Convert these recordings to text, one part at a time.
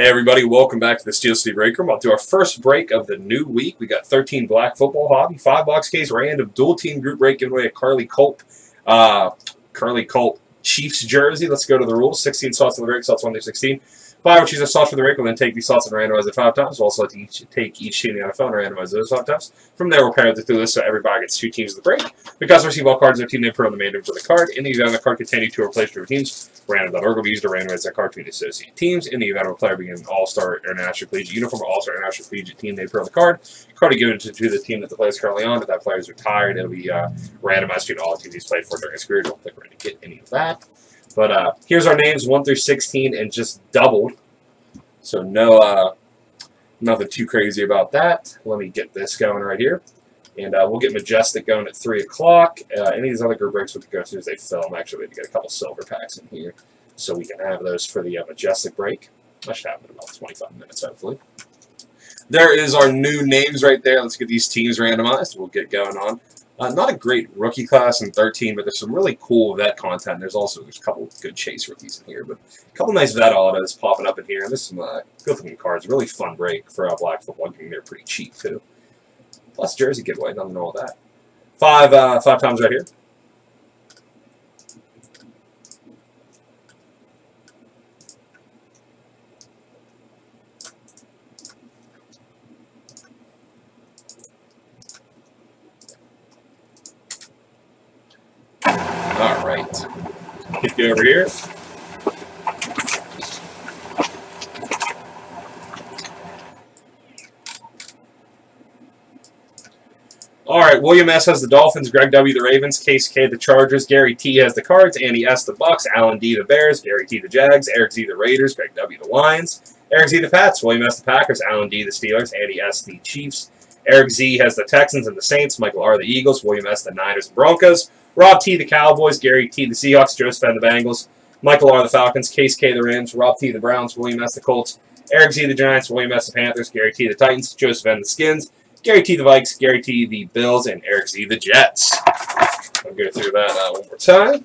Hey everybody, welcome back to the Steel City Break Room. I'll do our first break of the new week. We got 13 black football hobby, five box case, random dual team group break giving away a Curley Culp, uh, Curley Culp Chiefs jersey. Let's go to the rules. 16 slots in the break, slots 1 through 16. Five will choose a slot for the break. We'll then take these slots and randomize it five times. We'll also to each, take each team in the NFL and randomize those five times. From there, we'll pair it through this so everybody gets two teams of the break. Because receive all cards in their team name per on the main for the card. In the event the card containing two replaced your teams, random.org will be used to randomize that card between associated teams. In the event of a player being an All-Star International Collegiate uniform or All-Star International Collegiate team name per on the card, card given to, to, the team that the player is currently on. If that player is retired, it'll be uh, randomized between all teams he's played for during his career. Don't think we're going to get any of that. But uh, here's our names, 1 through 16, and just doubled. So no, uh, nothing too crazy about that. Let me get this going right here. And uh, we'll get Majestic going at 3 o'clock. Uh, any of these other group breaks we can go as soon as they film. Actually, we have to get a couple silver packs in here so we can have those for the uh, Majestic break. I should it in about 25 minutes, hopefully. There is our new names right there. Let's get these teams randomized. We'll get going on. Uh, not a great rookie class in 13, but there's some really cool vet content. There's also there's a couple good chase rookies in here, but a couple nice vet autos popping up in here. And there's some uh, good looking cards. Really fun break for uh, black football. Getting there pretty cheap too. Plus jersey giveaway. Nothing all that. Five uh, five times right here. All right. Kick it over here. All right, William S. has the Dolphins, Greg W. the Ravens, Case K. the Chargers, Gary T. has the Cards, Andy S. the Bucks, Alan D. the Bears, Gary T. the Jags, Eric Z. the Raiders, Greg W. the Lions, Eric Z. the Pats, William S. the Packers, Alan D. the Steelers, Andy S. the Chiefs, Eric Z. has the Texans and the Saints, Michael R. the Eagles, William S. the Niners and Broncos, Rob T. the Cowboys, Gary T. the Seahawks, Joseph N. the Bengals, Michael R. the Falcons, Case K. the Rams, Rob T. the Browns, William S. the Colts, Eric Z. the Giants, William S. the Panthers, Gary T. the Titans, Joseph N. the Skins, Gary T. the Vikes, Gary T. the Bills, and Eric Z. the Jets. I'll go through that uh, one more time.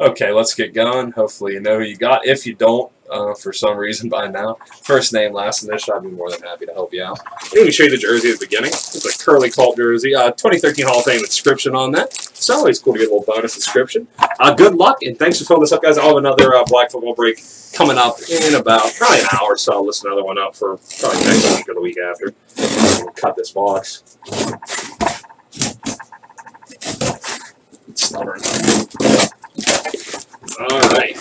Okay, let's get going. Hopefully you know who you got. If you don't, uh, for some reason by now, first name, last initial, I'd be more than happy to help you out. Let me show you the jersey at the beginning. It's a Curley Culp jersey. Uh, 2013 Hall of Fame inscription on that. It's always cool to get a little bonus inscription. Uh, good luck, and thanks for filling this up, guys. I'll have another uh, Black Football break coming up in about probably an hour, so I'll listen another one up for probably next week or the week after. We'll cut this box. It's stubborn. All right.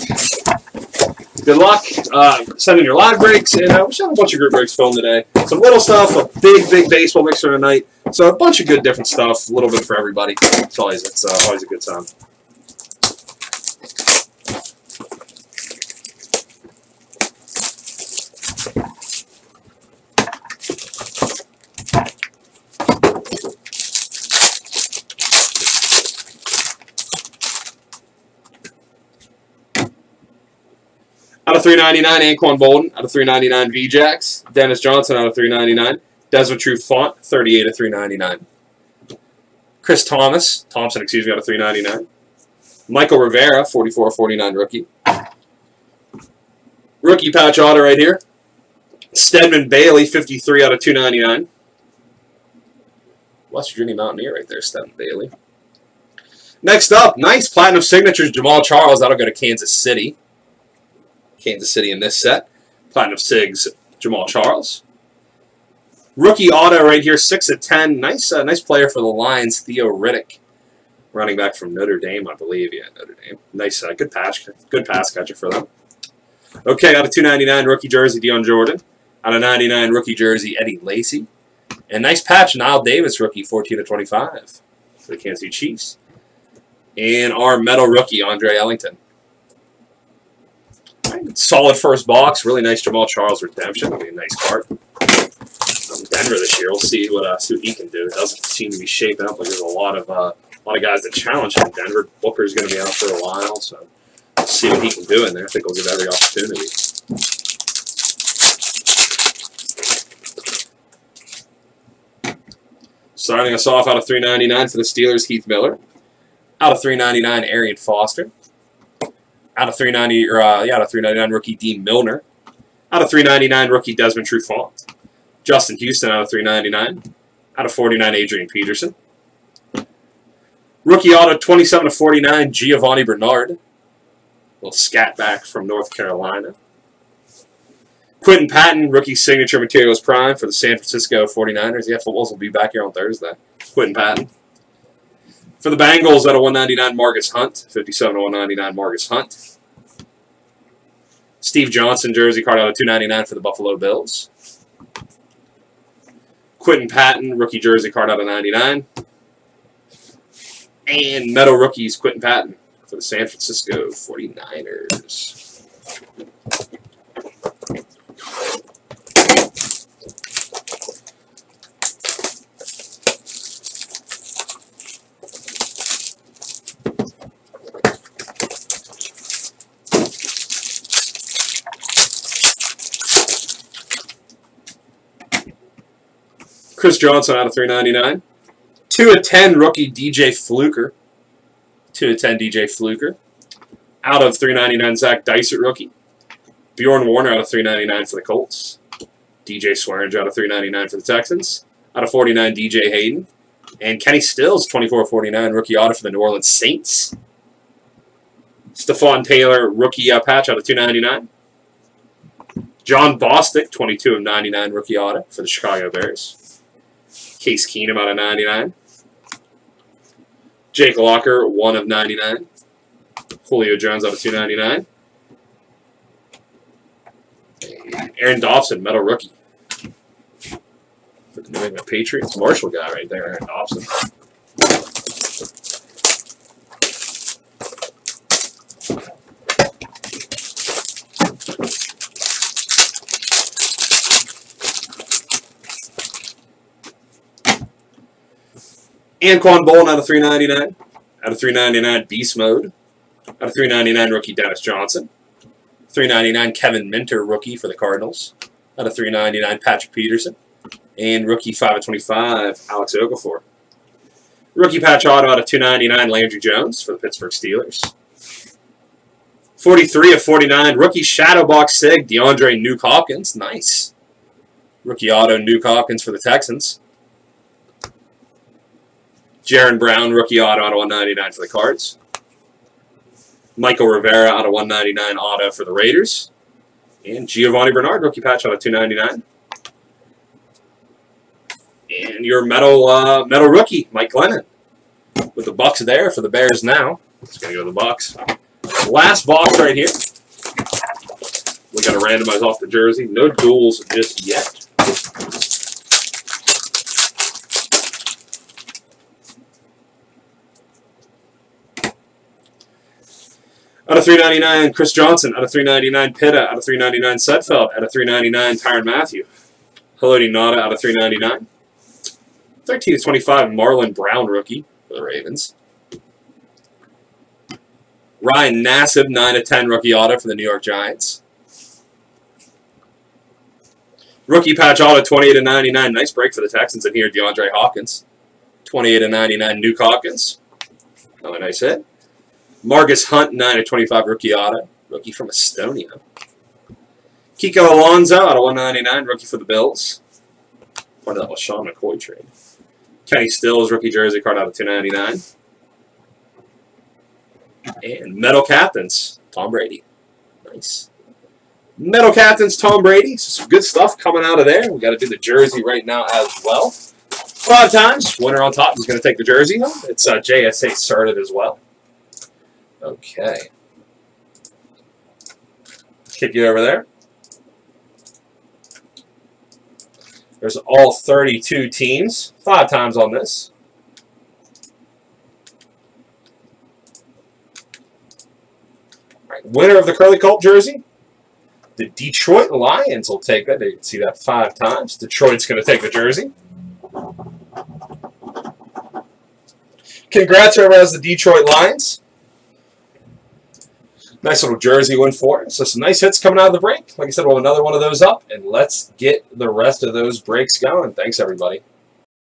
Good luck. Uh, sending your live breaks, and uh, we should have a bunch of group breaks filmed today. Some little stuff, a big, big baseball mixer tonight. So a bunch of good different stuff, a little bit for everybody. It's always it's uh, always a good time. Of 399, Anquan Boldin. Out of 399, VJax. Dennis Johnson out of 399. Desmond Trufant, 38 of 399. Chris Thomas, Thompson, excuse me, out of 399. Mychal Rivera, 44 of 49 rookie. Rookie patch auto right here. Stedman Bailey, 53 out of 299. West Virginia Mountaineer right there, Stedman Bailey. Next up, nice platinum signatures, Jamaal Charles. That'll go to Kansas City. Kansas City in this set. Platinum Sigs, Jamaal Charles. Rookie auto right here, 6 of 10. Nice uh, nice player for the Lions, Theo Riddick. Running back from Notre Dame, I believe. Yeah, Notre Dame. Nice, uh, good patch, good pass catcher for them. Okay, out of 299 rookie jersey, Dion Jordan. Out of 99 rookie jersey, Eddie Lacy. And nice patch, Knile Davis rookie, 14 of 25 for the Kansas City Chiefs. And our metal rookie, Andre Ellington. Solid first box. Really nice Jamaal Charles redemption. That'll be a nice card. Um, Denver this year. We'll see what uh, see what he can do. It doesn't seem to be shaping up like there's a lot of uh, a lot of guys that challenge him. Denver Booker's going to be out for a while, so we'll see what he can do in there. I think he'll give every opportunity. Starting us off out of 399 for the Steelers, Heath Miller. Out of 399, Arian Foster. Out of 390, or uh, yeah, out of 399, rookie Dean Milner. Out of 399, rookie Desmond Trufant. Justin Houston out of 399. Out of 49, Adrian Peterson. Rookie auto 27 to 49, Giovani Bernard. A little scat back from North Carolina. Quinton Patton, rookie signature materials prime for the San Francisco 49ers. Yeah, footballs will be back here on Thursday. Quinton Patton. For the Bengals, out of 199, Margus Hunt. 57 to 199, Margus Hunt. Steve Johnson jersey card out of 299 for the Buffalo Bills. Quinton Patton, rookie jersey card out of 99. And Metal Rookies, Quinton Patton for the San Francisco 49ers. Chris Johnson out of 399. 2 of 10 rookie DJ Fluker. 2 of 10 DJ Fluker. Out of 399 Zac Dysert rookie. Bjoern Werner out of 399 for the Colts. DJ Swearinger out of 399 for the Texans. Out of 49 DJ Hayden. And Kenny Stills 24-49 rookie auto for the New Orleans Saints. Stepfan Taylor rookie uh, patch out of 299. Jon Bostic 22 of 99 rookie auto for the Chicago Bears. Case Keenum out of 99. Jake Locker, 1 of 99. Julio Jones out of 299. Aaron Dobson, metal rookie. For the New England Patriots. Marshall guy right there, Aaron Dobson. Anquan Boldin out of 399. Out of 399, Beast Mode. Out of 399, rookie Dennis Johnson. 399, Kevin Minter, rookie for the Cardinals. Out of 399, Patrick Peterson. And rookie 5 of 25, Alex Okafor. Rookie patch auto out of 299, Landry Jones for the Pittsburgh Steelers. 43 of 49, rookie shadow box sig, DeAndre Nuke Hopkins. Nice. Rookie auto, Nuke Hopkins for the Texans. Jaron Brown, rookie auto out of 199 for the Cards. Mychal Rivera out of 199 auto for the Raiders. And Giovani Bernard, rookie patch out of 299. And your metal uh, metal rookie, Mike Glennon. With the Bucks there for the Bears now. It's going to go to the Bucks. Last box right here. We got to randomize off the jersey. No duels just yet. Out of 399, Chris Johnson. Out of 399, Pitta. Out of 399, Sudfeld. Out of 399, Tyrann Mathieu. Haloti Ngata out of 399. 13 to 25, Marlon Brown rookie for the Ravens. Ryan Nassib, 9 to 10 rookie auto for the New York Giants. Rookie patch auto, 28 to 99. Nice break for the Texans in here, DeAndre Hopkins. 28 to 99, Nuke Hopkins. Another nice hit. Margus Hunt, 9 of 25 rookie auto. Rookie from Estonia. Kiko Alonso out of 199, rookie for the Bills. Part of that was Sean McCoy trade. Kenny Stills, rookie jersey card out of 299. And Metal Captains, Tom Brady. Nice. Metal Captains, Tom Brady. So some good stuff coming out of there. we got to do the jersey right now as well. Five times. Winner on top is going to take the jersey. It's uh, JSA started as well. Okay. Kick you over there. There's all 32 teams. Five times on this. right, winner of the Curley Culp jersey, the Detroit Lions will take that. You see that five times. Detroit's going to take the jersey. Congrats, whoever has the Detroit Lions. Nice little jersey win for it. So some nice hits coming out of the break. Like I said, we'll have another one of those up, and let's get the rest of those breaks going. Thanks, everybody.